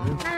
Oh,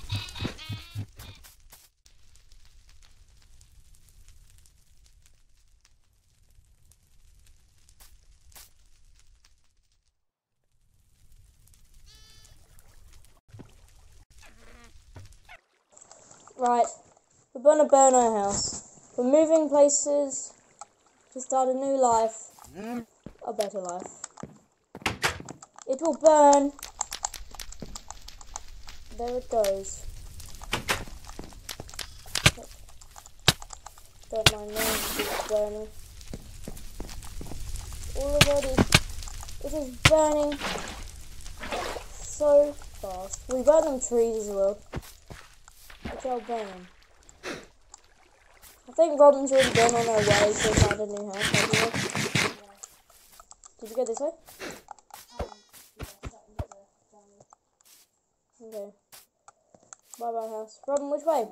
Right, we're gonna burn our house. We're moving places to start a new life, hmm? a better life. It will burn. There it goes. Don't mind knowing it's burning. All of it is, it is burning so fast. We burn them trees as well. Which I'll. I think Robin's already gone on our way to find a new house. Did you go this way? Okay. Bye bye house. Robin, which way?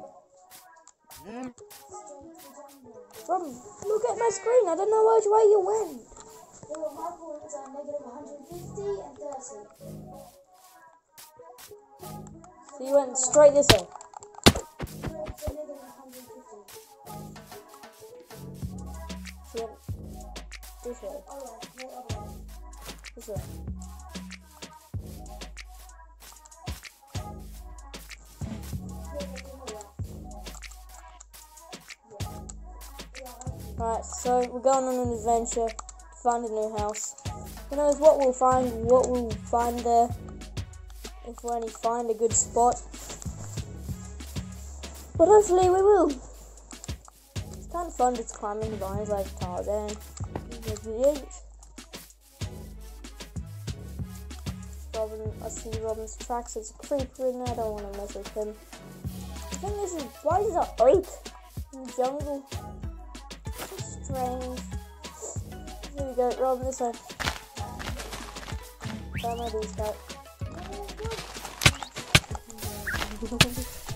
Robin, look at my screen. I don't know which way you went. Negative 150 and 30. So you went straight this way. This. Right, so we're going on an adventure to find a new house. Who knows what we'll find, what we'll find there. If we only find a good spot. But hopefully we will. It's kind of fun just climbing the vines like Tarzan. Robin, I see Robin's tracks. There's a creeper in there. I don't want to mess with him. I think this is why is there oak in the jungle? So strange. Here we go, Robin, this way. Down my these guys.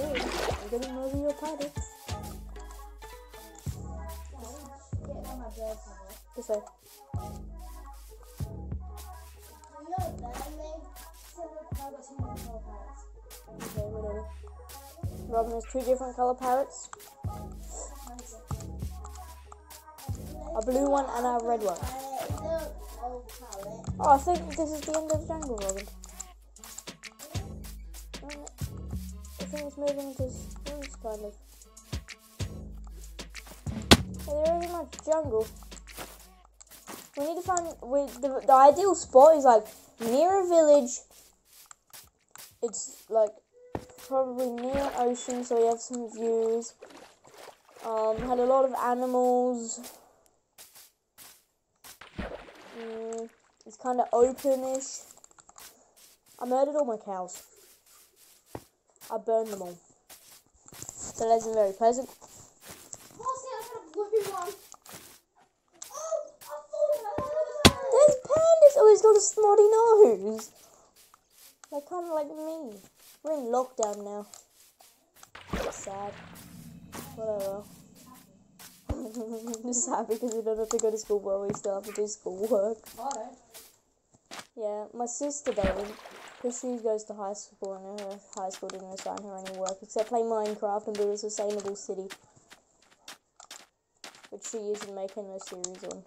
I'm getting over your. Color parrots. Okay, whatever. Robin has two different color parrots. A blue one and a red one. Oh, I think this is the end of the jungle, Robin. I think it's moving to spruce, kind of. There isn't much jungle. We need to find. We, the, the ideal spot is like near a village. It's like probably near ocean, so we have some views. Um, had a lot of animals. Mm, it's kind of openish. I murdered all my cows. I burned them all. So that isn't very pleasant. What's the other blue one? Oh, I thought There's pandas. Oh, he's got a snotty nose. They're kind of like me. We're in lockdown now. That's sad. Whatever. I'm just happy because we don't have to go to school, but we still have to do schoolwork. Alright. Yeah, my sister doesn't. Because she goes to high school and her high school didn't assign her any work except play Minecraft and build a sustainable city. Which she isn't making a series on.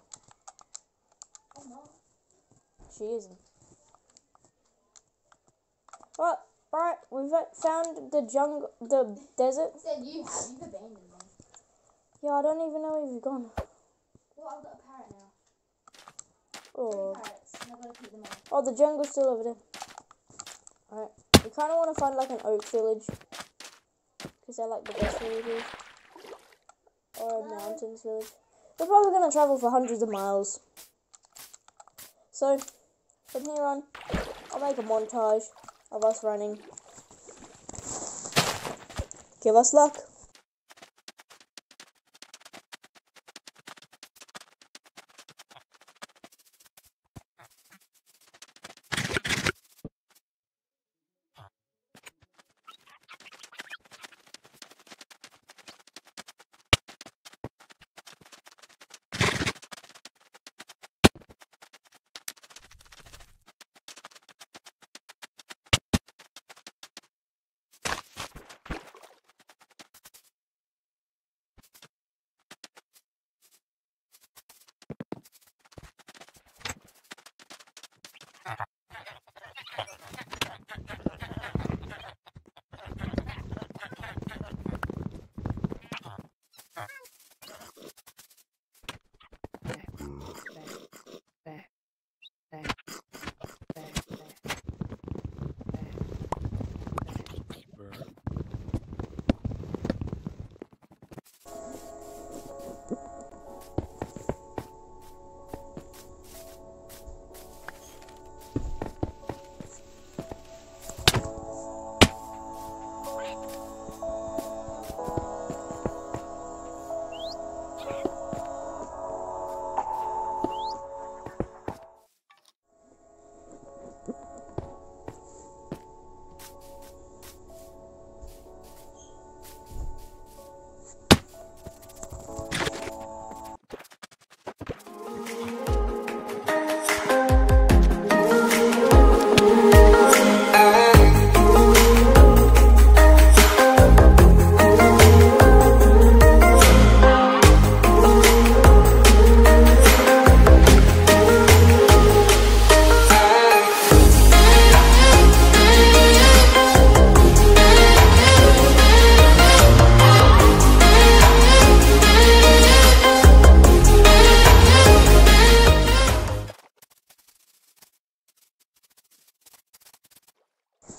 She isn't. Right, right, we've found the jungle, the desert. Said you have. You've abandoned them. Yeah, I don't even know where you've gone. Well, I've got a parrot now. Oh, Three parrots. And I've got to keep them oh, the jungle's still over there. Alright, we kind of want to find like an oak village. because they're like the best villages. Or a mountains village. We're probably gonna travel for hundreds of miles. So, from here on, I'll make a montage of us running. Give us luck.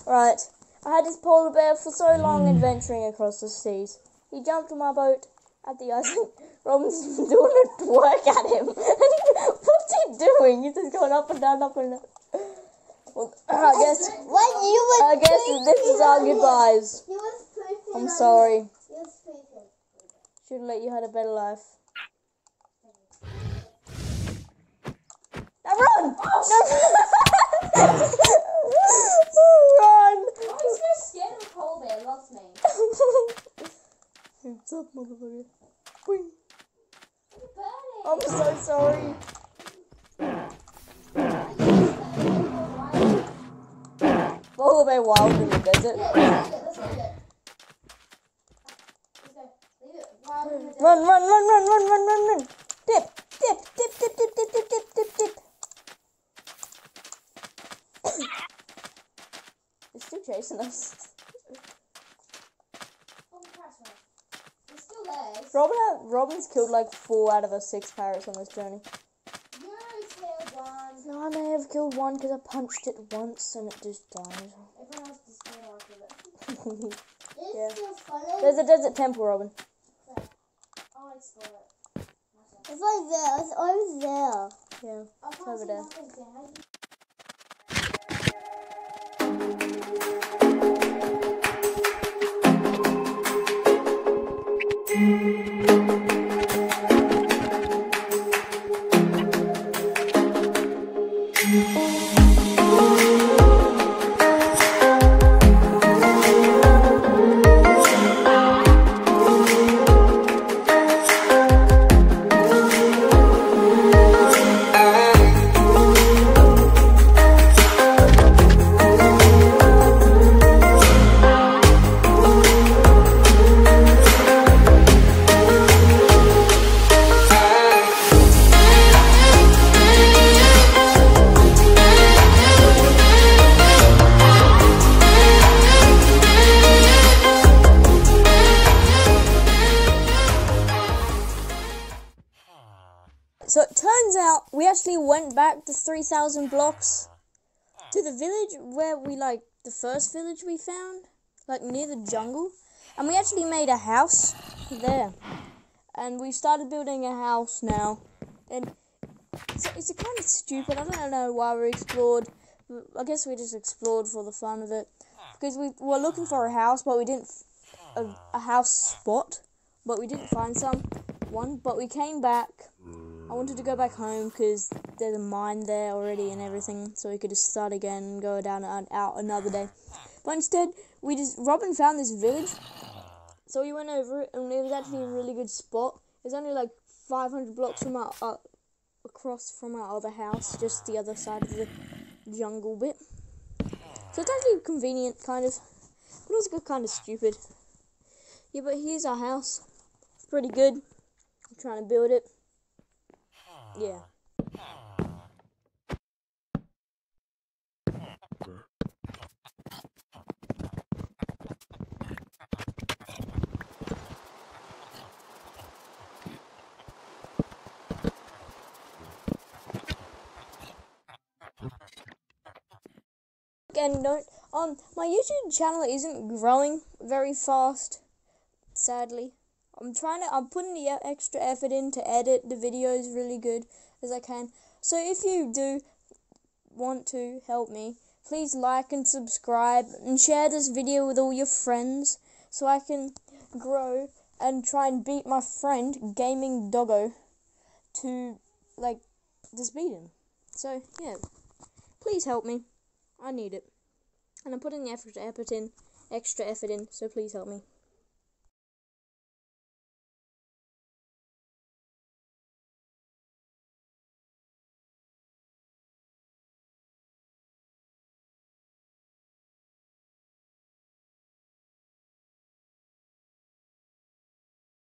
Right, I had this polar bear for so long hmm. adventuring across the seas. He jumped on my boat at the island. Robin's doing a work at him. What's he doing? He's just going up and down, up and down. Well, I guess, What you was I guess this is our goodbyes. Was I'm sorry. his- He was pooping. Should have let you had a better life. Now run! No, run! He's so scared of Cold Bear, loves me. What's up, motherfucker? Boing. I'm so sorry. Polar bear wild in the desert. Let's leave it. Let's leave it. Let's go. Leave it. Wild in the desert. Run, run, run, run, run, run, run, run. Chasing us. Oh, crash man. He's still there. He's- Robin, Robin's killed like four out of the six parrots on this journey. You killed one. No, I may have killed one because I punched it once and it just died. Everyone else just killed one of it. Yeah. There's a desert temple, Robin. Explore it. It's like there. It's over there. Yeah. I can't over there. We actually went back to 3,000 blocks to the village where we like the first village we found, like near the jungle. and we actually made a house there, and we started building a house now, and it's, it's kind of stupid. I don't know why we explored. I guess we just explored for the fun of it because we were looking for a house, but we didn't a house spot, but we didn't find some one. But we came back. I wanted to go back home because there's a mine there already and everything, so we could just start again and go down and out another day. But instead, we just Robin found this village, so we went over it, and it was actually a really good spot. It's only like 500 blocks from our uh, across from our other house, just the other side of the jungle bit. So it's actually convenient, kind of, but also kind of stupid. Yeah, but here's our house. It's pretty good. I'm trying to build it. Yeah. and don't um my YouTube channel isn't growing very fast sadly I'm trying to I'm putting the extra effort in to edit the videos really good as I can so if you do want to help me please like and subscribe and share this video with all your friends so I can grow and try and beat my friend gaming doggo to like just beat him so yeah please help me I need it. And I'm putting the extra effort in, extra effort in, so please help me.